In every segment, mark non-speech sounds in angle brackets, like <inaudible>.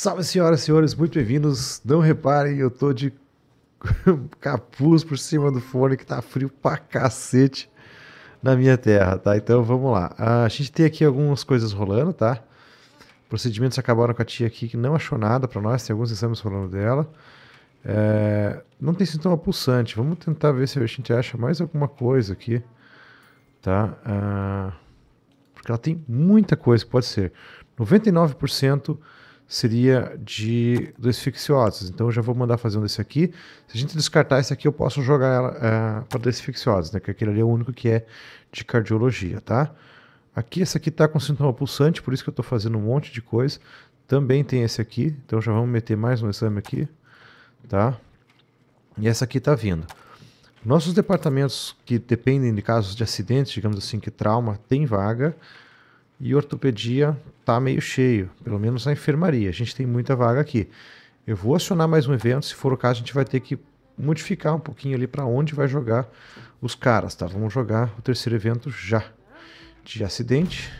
Salve senhoras e senhores, muito bem-vindos. Não reparem, eu tô de <laughs> capuz por cima do fone que tá frio pra cacete na minha terra, tá? Então vamos lá. A gente tem aqui algumas coisas rolando, tá? Procedimentos acabaram com a tia aqui que não achou nada para nós, tem alguns exames rolando dela. É... Não tem sintoma pulsante, vamos tentar ver se a gente acha mais alguma coisa aqui, tá? Ah... Porque ela tem muita coisa pode ser. 99% seria de desficcioses. Então eu já vou mandar fazer um desse aqui. Se a gente descartar esse aqui, eu posso jogar ela uh, para desficcioses, né? Que aquele ali é o único que é de cardiologia, tá? Aqui, esse aqui está com sintoma pulsante, por isso que eu estou fazendo um monte de coisa. Também tem esse aqui, então já vamos meter mais um exame aqui, tá? E essa aqui está vindo. Nossos departamentos que dependem de casos de acidentes, digamos assim, que trauma, tem vaga. E ortopedia tá meio cheio, pelo menos na enfermaria. A gente tem muita vaga aqui. Eu vou acionar mais um evento, se for o caso, a gente vai ter que modificar um pouquinho ali para onde vai jogar os caras, tá? Vamos jogar o terceiro evento já. De acidente.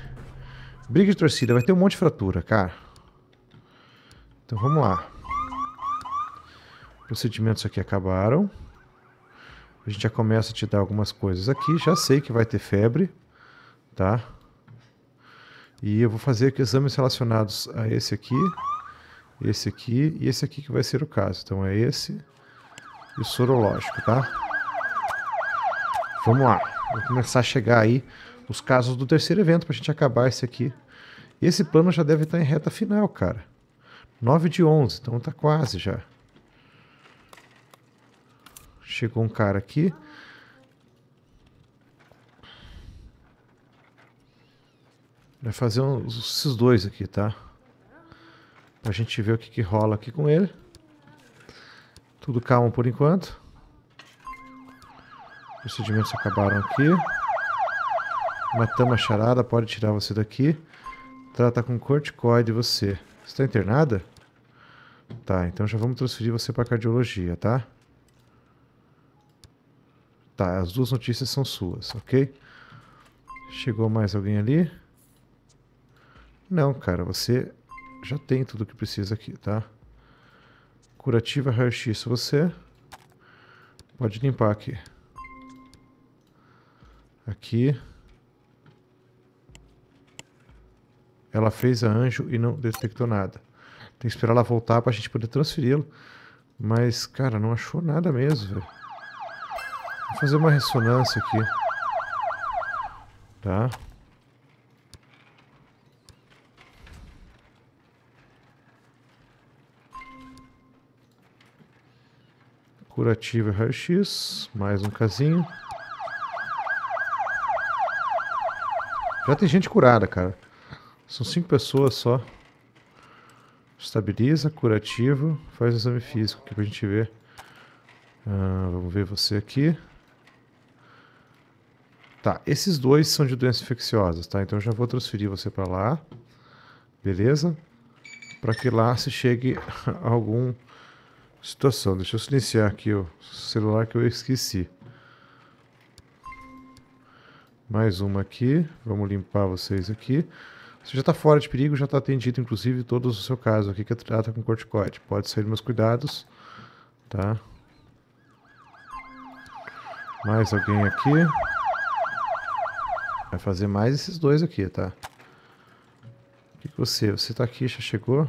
Briga de torcida, vai ter um monte de fratura, cara. Então vamos lá. Procedimentos aqui acabaram. A gente já começa a te dar algumas coisas aqui. Já sei que vai ter febre, tá? E eu vou fazer exames relacionados a esse aqui, esse aqui e esse aqui que vai ser o caso. Então é esse e o sorológico, tá? Vamos lá. Vou começar a chegar aí os casos do terceiro evento para a gente acabar esse aqui. Esse plano já deve estar em reta final, cara. 9 de 11, então tá quase já. Chegou um cara aqui. Vai fazer uns, esses dois aqui, tá? Pra gente ver o que, que rola aqui com ele. Tudo calmo por enquanto. Procedimentos acabaram aqui. Matamos a charada, pode tirar você daqui. Trata com corticoide você. Está internada? Tá, então já vamos transferir você para cardiologia, tá? Tá, as duas notícias são suas, ok? Chegou mais alguém ali? Não, cara, você já tem tudo que precisa aqui, tá? Curativa raio-x você pode limpar aqui. Aqui. Ela fez a anjo e não detectou nada. Tem que esperar ela voltar pra gente poder transferi-lo. Mas, cara, não achou nada mesmo, velho. Vou fazer uma ressonância aqui. Tá? Curativa raio-x, mais um casinho. Já tem gente curada, cara. São cinco pessoas só. Estabiliza, curativo, faz exame físico aqui pra gente ver. Ah, vamos ver você aqui. Tá, esses dois são de doenças infecciosas, tá? Então eu já vou transferir você para lá. Beleza? Para que lá se chegue a <laughs> algum situação. Deixa eu silenciar aqui o celular que eu esqueci. Mais uma aqui. Vamos limpar vocês aqui. Você já está fora de perigo, já está atendido, inclusive, todos o seu caso aqui que trata com corticoide. Pode sair meus cuidados. Tá? Mais alguém aqui. Vai fazer mais esses dois aqui, tá? O que, que você? Você está aqui, já chegou?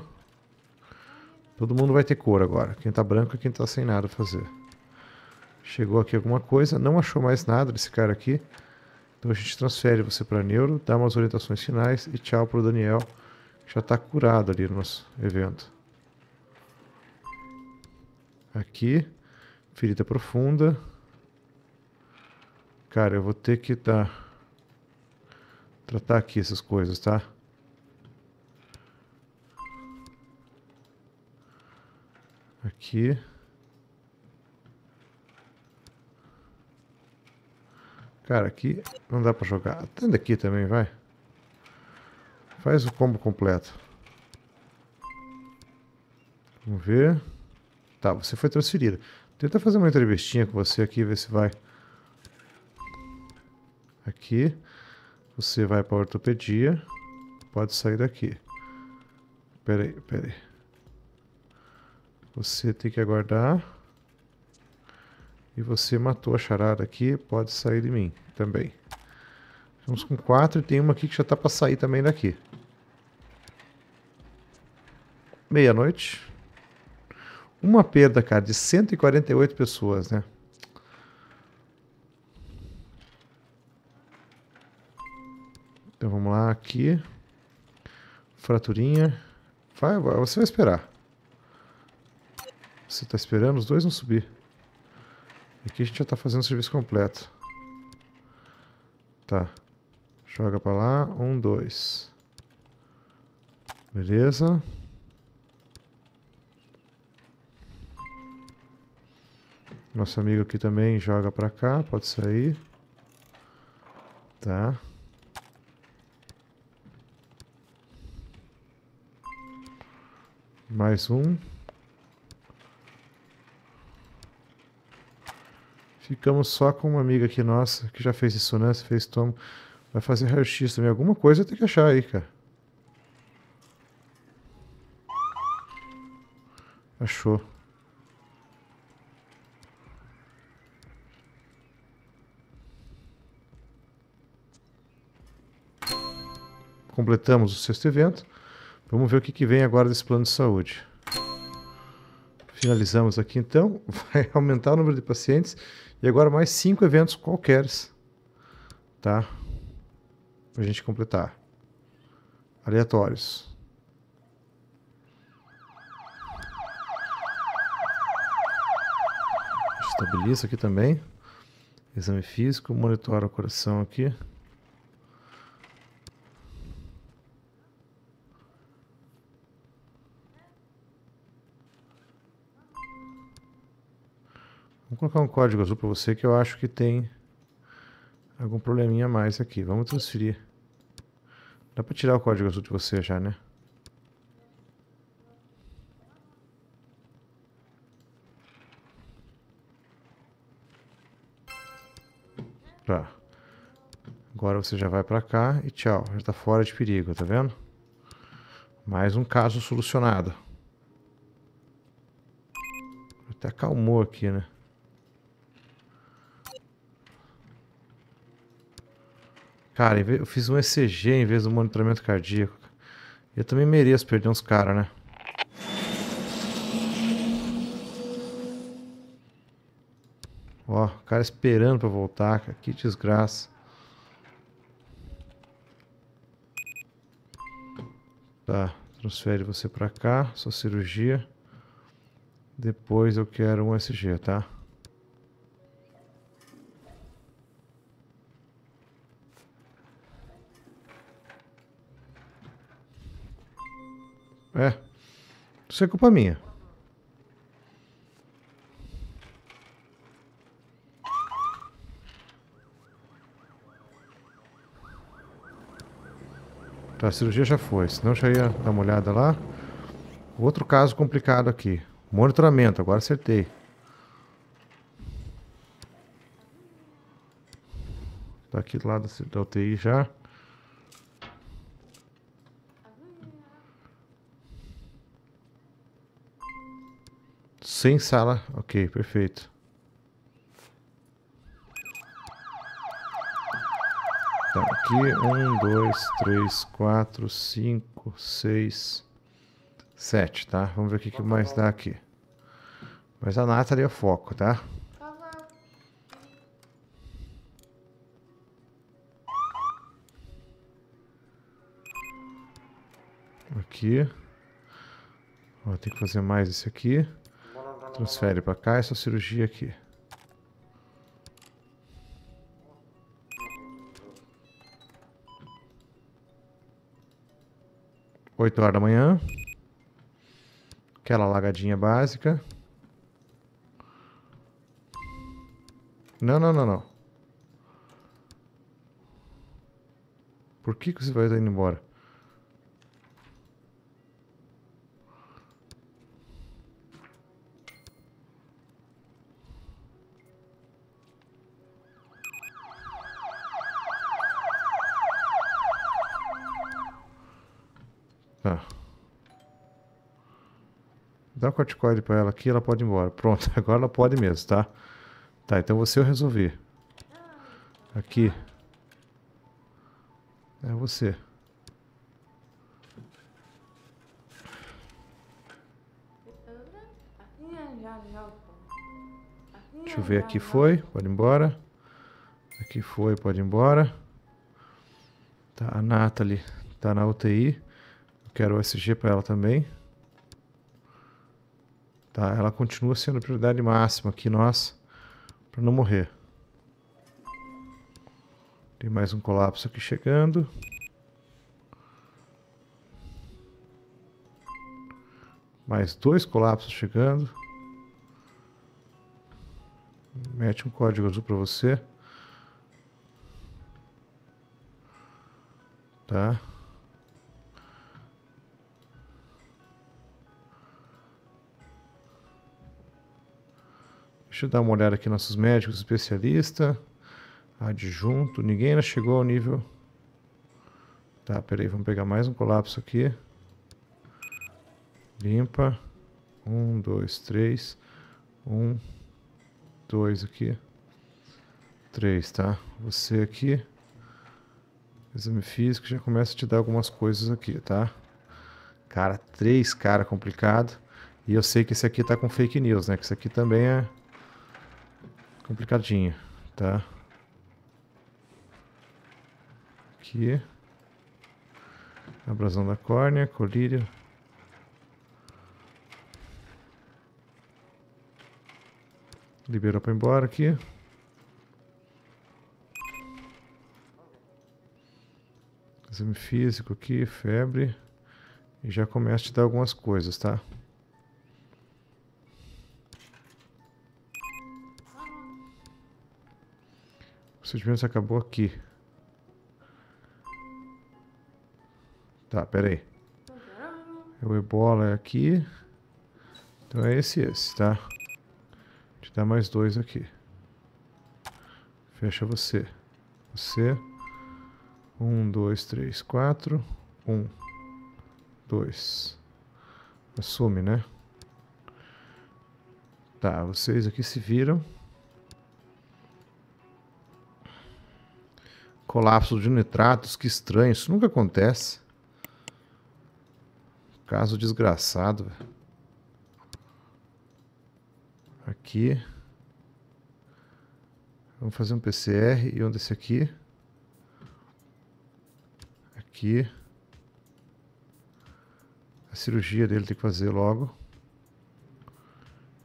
Todo mundo vai ter cor agora. Quem tá branco e quem tá sem nada a fazer. Chegou aqui alguma coisa, não achou mais nada desse cara aqui. Então a gente transfere você para neuro, dá umas orientações finais e tchau pro Daniel, que já tá curado ali no nosso evento. Aqui, ferida profunda. Cara, eu vou ter que dar tratar aqui essas coisas, tá? Aqui. Cara, aqui não dá pra jogar. Atende aqui também, vai. Faz o combo completo. Vamos ver. Tá, você foi transferido. Tenta fazer uma entrevistinha com você aqui, ver se vai. Aqui. Você vai para ortopedia. Pode sair daqui. Pera aí, pera aí. Você tem que aguardar. E você matou a charada aqui, pode sair de mim também. Estamos com quatro e tem uma aqui que já está para sair também daqui. Meia-noite. Uma perda, cara, de 148 pessoas, né? Então vamos lá aqui. Fraturinha. Vai, você vai esperar. Você está esperando? Os dois vão subir. Aqui a gente já está fazendo o serviço completo. Tá. Joga para lá. Um, dois. Beleza. Nosso amigo aqui também joga para cá. Pode sair. Tá. Mais um. Ficamos só com uma amiga aqui nossa, que já fez isso, né? Fez tomo. Vai fazer raio-x também. Alguma coisa tem que achar aí, cara. Achou. Completamos o sexto evento. Vamos ver o que, que vem agora desse plano de saúde. Finalizamos aqui então. <laughs> Vai aumentar o número de pacientes e agora mais cinco eventos qualqueres, tá? Pra gente completar. Aleatórios. Estabiliza aqui também. Exame físico, monitora o coração aqui. Vou colocar um código azul para você que eu acho que tem algum probleminha a mais aqui. Vamos transferir. Dá para tirar o código azul de você já, né? Tá. Agora você já vai para cá e tchau. Já está fora de perigo, tá vendo? Mais um caso solucionado. Até acalmou aqui, né? Cara, eu fiz um ECG em vez do monitoramento cardíaco. Eu também mereço perder uns caras, né? Ó, o cara esperando pra voltar, cara. Que desgraça. Tá, transfere você pra cá, sua cirurgia. Depois eu quero um SG, tá? É. Isso é culpa minha. Tá, a cirurgia já foi, senão já ia dar uma olhada lá. Outro caso complicado aqui. Monitoramento, agora acertei. Tá aqui do lado da UTI já. Sem sala. Ok, perfeito. Tá, aqui um, dois, três, quatro, cinco, seis, sete, tá? Vamos ver o que, que mais dá aqui. Mas a Nathalie é foco, tá? Aqui. Ó, tem que fazer mais esse aqui. Transfere para cá essa cirurgia aqui. Oito horas da manhã. Aquela lagadinha básica. Não, não, não, não. Por que, que você vai estar indo embora? Dá o corticoide pra ela aqui, ela pode ir embora. Pronto, <laughs> agora ela pode mesmo, tá? Tá, então você eu resolvi. Aqui. É você. Deixa eu ver, aqui foi, pode ir embora. Aqui foi, pode ir embora. Tá, a Nathalie tá na UTI. Quero o SG para ela também. Tá, ela continua sendo prioridade máxima aqui, nossa, para não morrer. Tem mais um colapso aqui chegando. Mais dois colapsos chegando. Mete um código azul para você. Tá? Deixa eu dar uma olhada aqui nossos médicos especialistas. Adjunto. Ninguém ainda chegou ao nível. Tá, peraí, vamos pegar mais um colapso aqui. Limpa. Um, dois, três. Um, dois aqui. Três, tá? Você aqui. Exame físico já começa a te dar algumas coisas aqui, tá? Cara, três cara complicado. E eu sei que esse aqui tá com fake news, né? Que esse aqui também é complicadinho, tá? Aqui. Abrasão da córnea, colírio. Liberou para embora aqui. Exame físico aqui, febre. E já começa a te dar algumas coisas, tá? Procedimento acabou aqui. Tá, pera aí. O ebola é aqui. Então é esse esse, tá? Te dá mais dois aqui. Fecha você. Você. Um, dois, três, quatro. Um. Dois. Assume, né? Tá, vocês aqui se viram. Colapso de nitratos, que estranho. Isso nunca acontece. Caso desgraçado. Aqui. Vamos fazer um PCR. E onde esse aqui? Aqui. A cirurgia dele tem que fazer logo.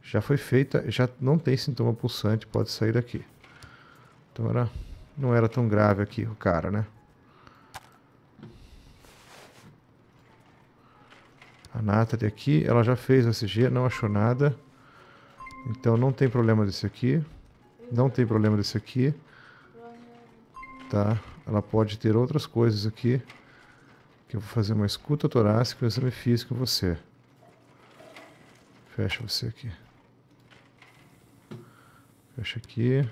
Já foi feita, já não tem sintoma pulsante, pode sair daqui. Então era, não era tão grave aqui o cara, né? A Nathalie aqui, ela já fez o SG, não achou nada. Então não tem problema desse aqui. Não tem problema desse aqui. Tá? Ela pode ter outras coisas aqui. Que eu vou fazer uma escuta torácica e um exame físico em você. Fecha você aqui. Fecha aqui.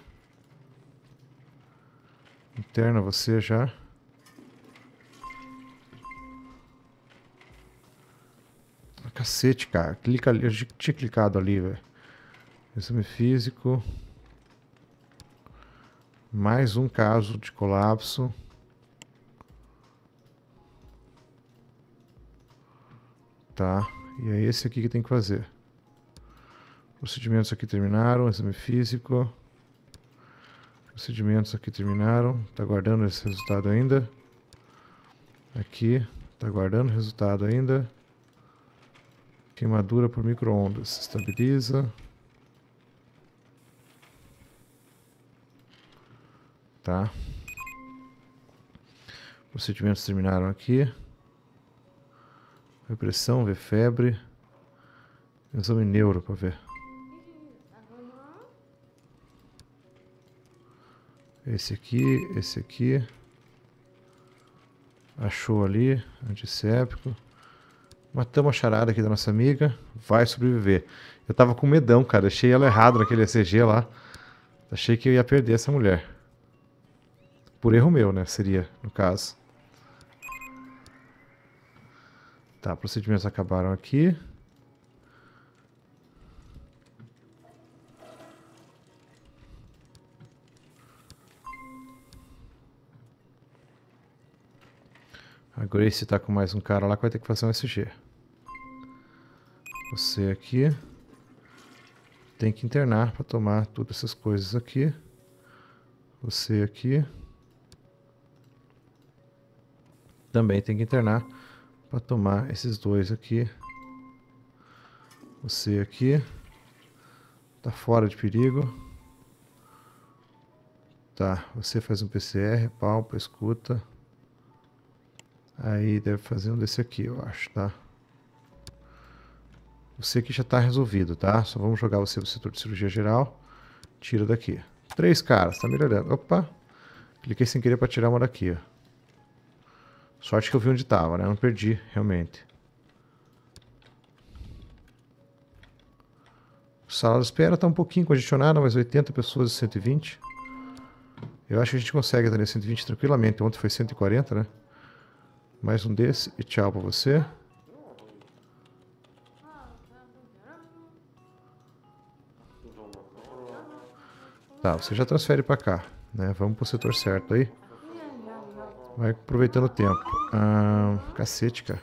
Interna você já. Cacete, cara. Clica ali. Eu tinha clicado ali, velho. Exame físico. Mais um caso de colapso. Tá. E é esse aqui que tem que fazer. Procedimentos aqui terminaram. Exame físico. Procedimentos aqui terminaram. Tá guardando esse resultado ainda. Aqui. Tá guardando o resultado ainda. Queimadura por microondas. Estabiliza. Tá. Procedimentos terminaram aqui. Repressão, ver febre. Exame neuro para ver. Esse aqui, esse aqui. Achou ali, antisséptico. Matamos a charada aqui da nossa amiga. Vai sobreviver. Eu tava com medão, cara. Achei ela errado naquele ECG lá. Achei que eu ia perder essa mulher. Por erro meu, né? Seria, no caso. Tá, procedimentos acabaram aqui. A Grace tá com mais um cara lá que vai ter que fazer um SG. Você aqui. Tem que internar para tomar todas essas coisas aqui. Você aqui. Também tem que internar para tomar esses dois aqui. Você aqui. Tá fora de perigo. Tá, você faz um PCR, palpa, escuta. Aí deve fazer um desse aqui, eu acho, tá? Você aqui já tá resolvido, tá? Só vamos jogar você no setor de cirurgia geral. Tira daqui. Três caras, tá melhorando. Opa! Cliquei sem querer pra tirar uma daqui, ó. Sorte que eu vi onde tava, né? Não perdi, realmente. Sala de espera tá um pouquinho congestionada, mas 80 pessoas e 120. Eu acho que a gente consegue atender 120 tranquilamente. Ontem foi 140, né? Mais um desse e tchau pra você. Tá, você já transfere pra cá, né? Vamos pro setor certo aí. Vai aproveitando o tempo. Ah, cacete, cara.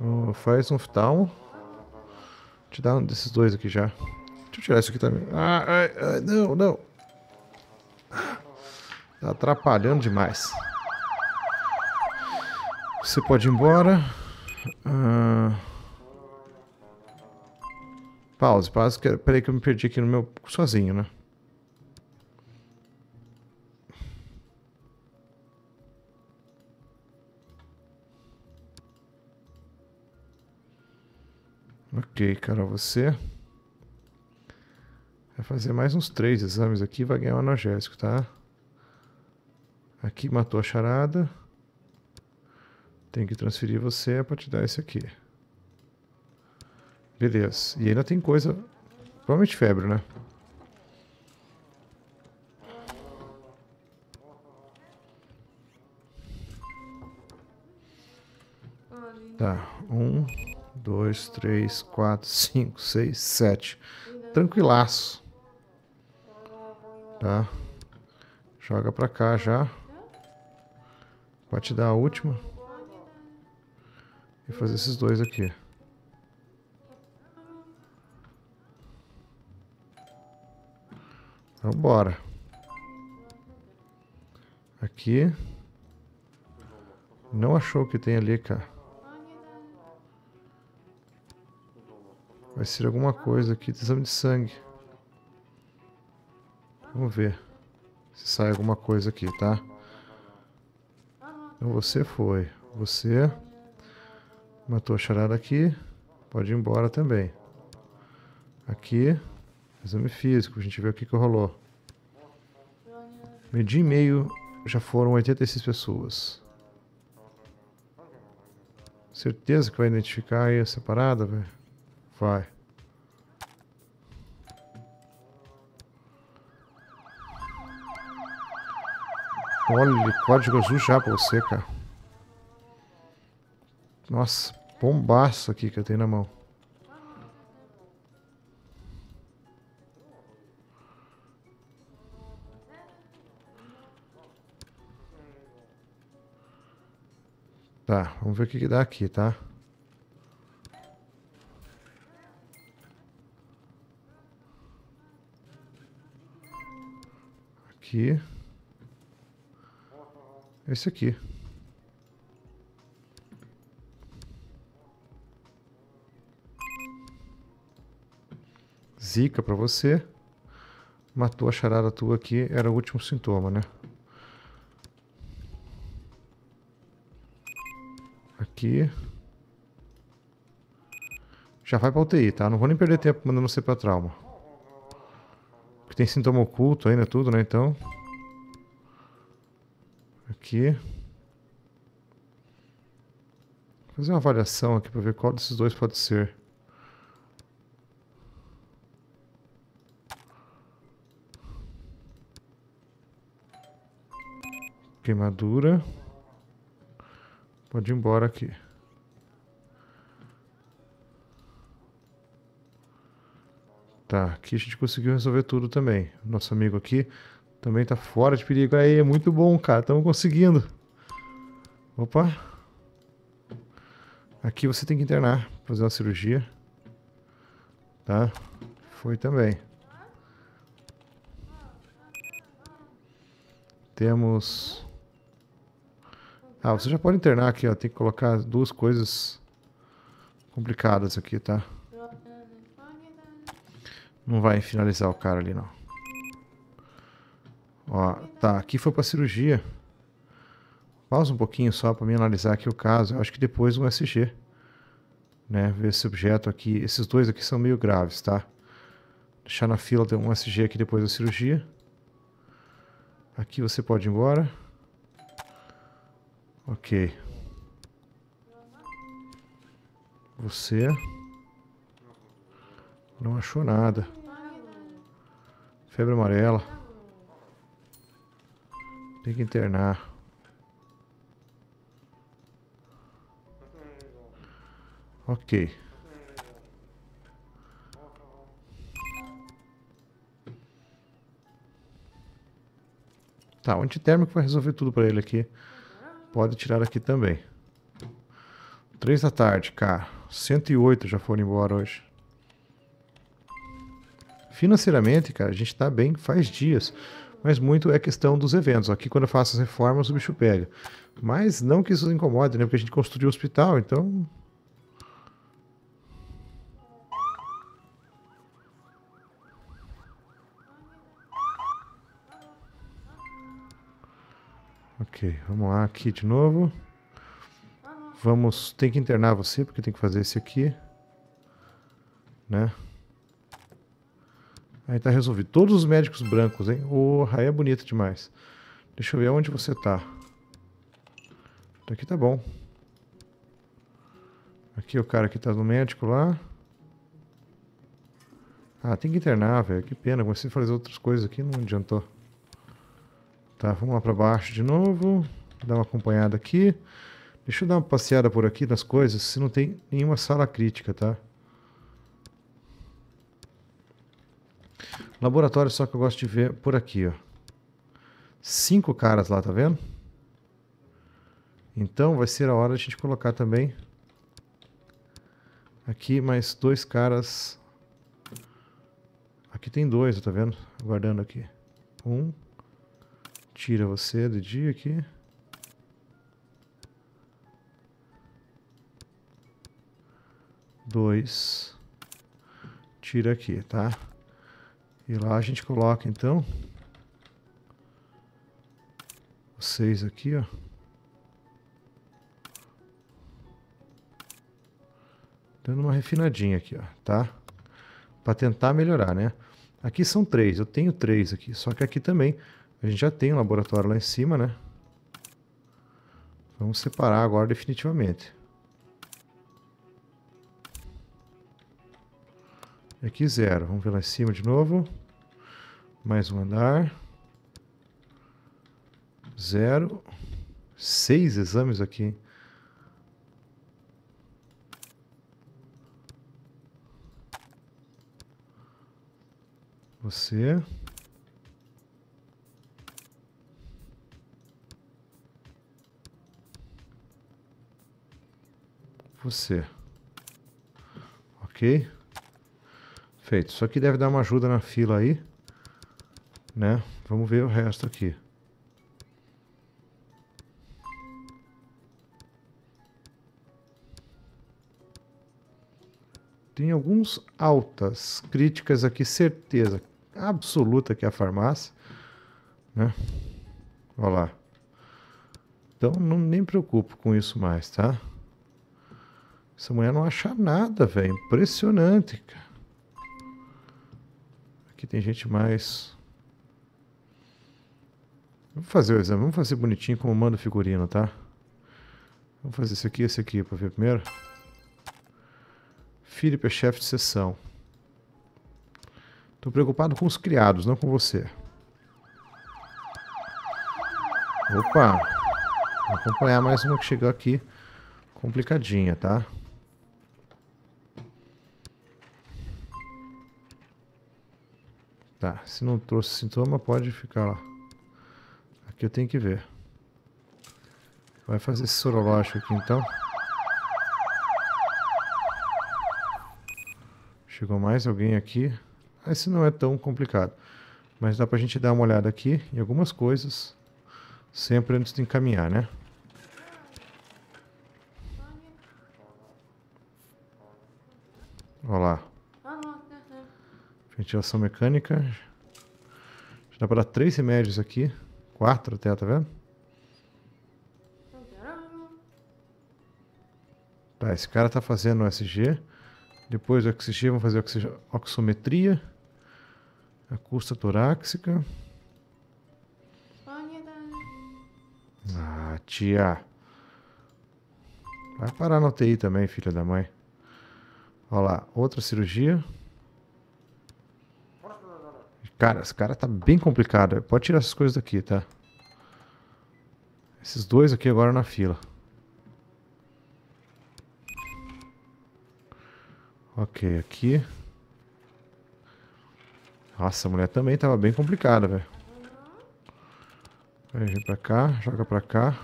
Uh, faz um oftalmo. Te dar um desses dois aqui já. Deixa eu tirar isso aqui também. Ah, ai, ai, não, não. Tá atrapalhando demais. Você pode ir embora. Ah... Pause, pause. Peraí que eu me perdi aqui no meu... sozinho, né? Ok, cara, você vai fazer mais uns três exames aqui vai ganhar um analgésico, tá? Aqui matou a charada. Tem que transferir você para te dar esse aqui. Beleza. E ainda tem coisa... Provavelmente febre, né? Tá. Um, dois, três, quatro, cinco, seis, sete. Tranquilaço. Tá? Joga pra cá já. Pode te dar a última. E fazer esses dois aqui. Vambora. Aqui. Não achou o que tem ali, cara. Vai ser alguma coisa aqui. Exame de sangue. Vamos ver se sai alguma coisa aqui, tá? Então você foi. Você matou a charada aqui. Pode ir embora também. Aqui. Exame físico. A gente vê o que, que rolou. Meio dia e meio já foram 86 pessoas. Certeza que vai identificar aí essa parada, velho? Vai. Olha, código azul já pra você, cara. Nossa, bombaço aqui que eu tenho na mão. Tá, vamos ver o que, que dá aqui, tá? aqui. Esse aqui. Zika para você. Matou a charada tua aqui, era o último sintoma, né? Aqui. Já vai pra UTI, tá? Não vou nem perder tempo mandando você pra trauma tem sintoma oculto ainda, tudo, né? Então. Aqui. Vou fazer uma avaliação aqui para ver qual desses dois pode ser. Queimadura. Pode ir embora aqui. Tá, aqui a gente conseguiu resolver tudo também. Nosso amigo aqui também tá fora de perigo. Aí, é muito bom, cara. Estamos conseguindo. Opa. Aqui você tem que internar, fazer uma cirurgia. Tá? Foi também. Temos... Ah, você já pode internar aqui, ó. Tem que colocar duas coisas complicadas aqui, tá? Não vai finalizar o cara ali, não. Ó, tá. Aqui foi pra cirurgia. Pausa um pouquinho só para me analisar aqui o caso. Eu acho que depois um SG. Né? Ver esse objeto aqui. Esses dois aqui são meio graves, tá? Deixar na fila um SG aqui depois da cirurgia. Aqui você pode ir embora. Ok. Você não achou nada. Febre amarela. Tem que internar. Ok. Tá, o antitérmico vai resolver tudo para ele aqui. Pode tirar aqui também. 3 da tarde, cara. 108 já foram embora hoje. Financeiramente, cara, a gente tá bem faz dias. Mas muito é questão dos eventos. Aqui, quando eu faço as reformas, o bicho pega. Mas não que isso incomode, né? Porque a gente construiu o hospital, então Ok, vamos lá aqui de novo. Vamos, tem que internar você, porque tem que fazer esse aqui. Né? Aí tá resolvido. Todos os médicos brancos, hein? O oh, aí é bonito demais. Deixa eu ver onde você tá. Aqui tá bom. Aqui o cara que tá no médico lá. Ah, tem que internar, velho. Que pena. Comecei a fazer outras coisas aqui, não adiantou. Tá, vamos lá para baixo de novo. Dar uma acompanhada aqui. Deixa eu dar uma passeada por aqui nas coisas, se não tem nenhuma sala crítica, tá? Laboratório só que eu gosto de ver por aqui, ó. Cinco caras lá, tá vendo? Então vai ser a hora de a gente colocar também aqui mais dois caras. Aqui tem dois, tá vendo? Guardando aqui. Um tira você do dia aqui. Dois. Tira aqui, tá? E lá a gente coloca então vocês aqui, ó. Dando uma refinadinha aqui, ó, tá? Para tentar melhorar, né? Aqui são três, eu tenho três aqui, só que aqui também a gente já tem um laboratório lá em cima, né? Vamos separar agora definitivamente. Aqui zero. Vamos ver lá em cima de novo. Mais um andar. Zero. Seis exames aqui. Você. Você. Ok? Feito. Isso aqui deve dar uma ajuda na fila aí. Né? Vamos ver o resto aqui. Tem alguns altas críticas aqui, certeza absoluta que é a farmácia, né? Olha lá. Então não nem preocupo com isso mais, tá? Essa mulher não acha nada, velho. Impressionante, cara. Aqui tem gente mais. Vamos fazer o exame. Vamos fazer bonitinho como manda o figurino, tá? Vamos fazer esse aqui e esse aqui para ver primeiro. Felipe é chefe de sessão. Estou preocupado com os criados, não com você. Opa! Vou acompanhar mais uma que chegou aqui. Complicadinha, tá? Tá, se não trouxe sintoma, pode ficar lá. Aqui eu tenho que ver. Vai fazer esse sorológico aqui então. Chegou mais alguém aqui. Ah, esse não é tão complicado. Mas dá pra gente dar uma olhada aqui em algumas coisas. Sempre antes de encaminhar, né? Olha lá. Ventilação mecânica. Já dá para dar três remédios aqui. Quatro até, tá vendo? Tá, esse cara tá fazendo o SG. Depois do XG, vamos fazer a oximetria. Acústica torácica. Ah, tia. Vai parar na UTI também, filha da mãe. Olha lá, outra cirurgia. Cara, esse cara tá bem complicado. Pode tirar essas coisas daqui, tá? Esses dois aqui agora na fila. Ok, aqui. Nossa, a mulher também tava bem complicada, velho. Vir pra cá, joga pra cá.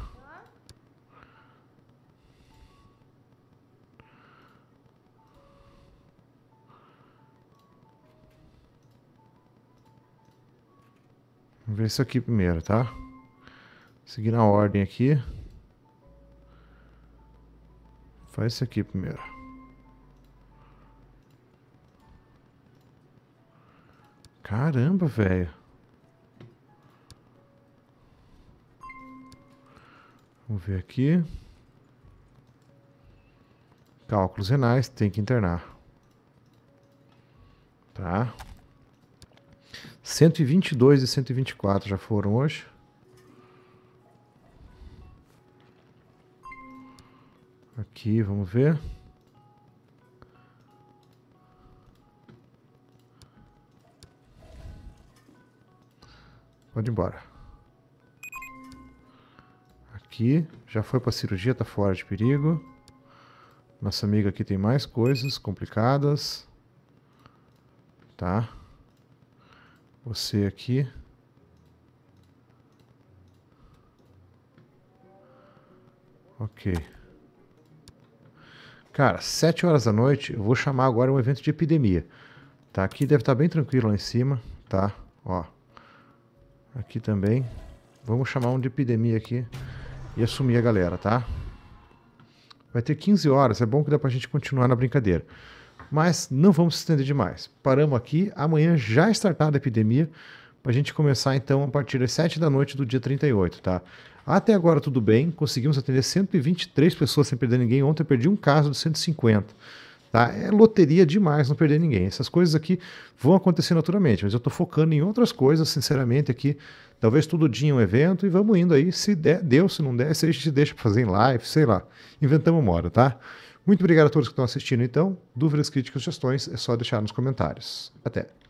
Vamos ver isso aqui primeiro, tá? Seguindo a ordem aqui. Faz isso aqui primeiro. Caramba, velho. Vamos ver aqui. Cálculos renais, tem que internar. Tá. 122 e 124 já foram hoje. Aqui, vamos ver. Pode ir embora. Aqui, já foi para cirurgia, tá fora de perigo. Nossa amiga aqui tem mais coisas complicadas. Tá? Você aqui. Ok. Cara, 7 horas da noite, eu vou chamar agora um evento de epidemia. Tá? Aqui deve estar bem tranquilo lá em cima, tá? Ó. Aqui também. Vamos chamar um de epidemia aqui e assumir a galera, tá? Vai ter 15 horas, é bom que dá pra gente continuar na brincadeira. Mas não vamos se estender demais. Paramos aqui, amanhã já startada a epidemia, pra gente começar então a partir das 7 da noite do dia 38, tá? Até agora tudo bem, conseguimos atender 123 pessoas sem perder ninguém. Ontem eu perdi um caso de 150. Tá? É loteria demais não perder ninguém. Essas coisas aqui vão acontecer naturalmente, mas eu estou focando em outras coisas, sinceramente, aqui. Talvez todo dia um evento e vamos indo aí. Se der, deu, se não der, se a gente deixa para fazer em live, sei lá. Inventamos uma hora, tá? Muito obrigado a todos que estão assistindo, então. Dúvidas, críticas, sugestões, é só deixar nos comentários. Até!